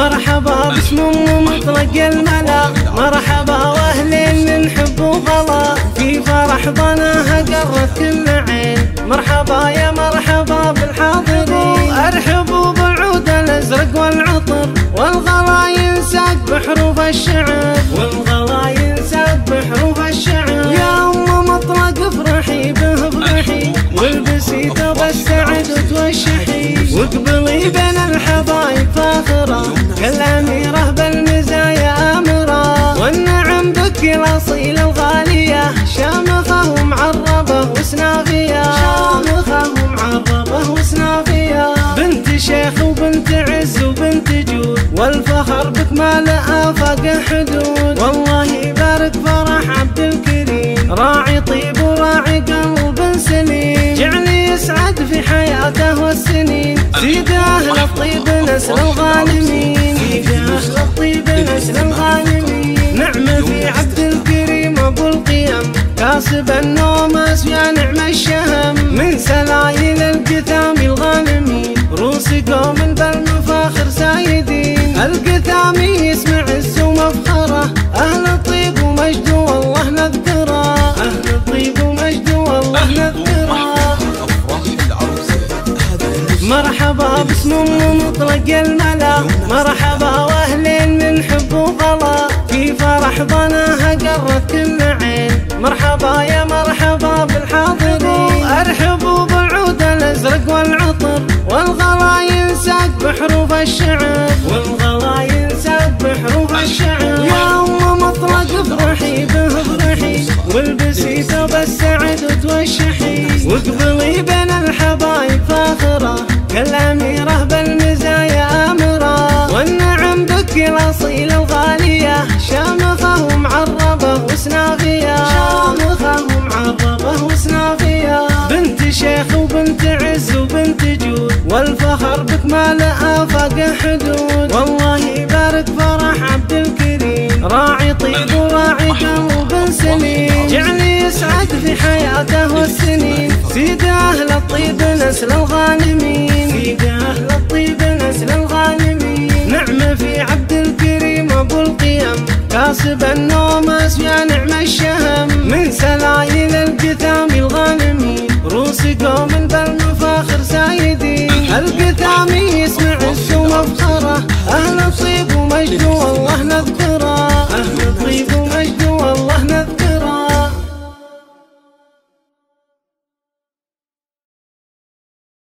مرحبا باسم مطلق الملا. مرحبا واهلين من حب وغلا. في فرح ضناها قرت كل عين. مرحبا يا مرحبا بالحاضرين. ارحبوا بالعود الأزرق والعطر. والغلا ينساق بحروف الشعر. والغلا ينساق بحروف الشعر. يا ام مطلق افرحي به افرحي. والبسي ثوب السعد وتوشحي. واقبلي بين الحبايب فاخرة. كالاميره بالمزايا امره والنعم بك الأصيل الغالية. شامخه ومعربه وسنافيه شامخه ومعربه وسنافيه بنت شيخ وبنت عز وبنت جود والفخر بك ما له حدود. والله يبارك فرح عبد الكريم. راعي طيب وراعي قلب سليم. جعلي يسعد في حياته والسنين زيد أهل الطيب نسل الغانمين. أهل الطيب نسل الغانمين. نعم في عبد الكريم أبو القيم. كاسب النومس يا نعم مرحبا باسم مطلق الملا. مرحبا واهلين من حب وغلا في فرح ضناها قرت كل عين مرحبا يا مرحبا بالحاضرين. ارحبوا بالعود الأزرق والعطر. والغلا ينساق بحروف الشعر. والغلا ينساق بحروف الشعر. يا أم مطلق افرحي به افرحي والبسي ثوب السعد وتوشحي واقبلي بين كالأميرة بالمزايا أمرة والنعم بك الأصيل الغالية. شامخة ومعربة وسنافية شامخة ومعربة وسنافية بنت شيخ وبنت عز وبنت جود والفخر بك ما له آفاق حدود. والله يبارك فرح عبد الكريم. راعي طيب وراعي قلب سليم جعلي يسعد في حياته والسنين زيد أهل الطيب نسل الغانمين. أهل الطيب نسل الغانمين نعم في عبد الكريم أبو القيم. كاسب النومس يا نعم الشهم. من سلايل القثام الغانمين روس قوم بالمفاخر سايدين القثامي يسمع السوم مفخره أهل الطيب ومجد والله نذكر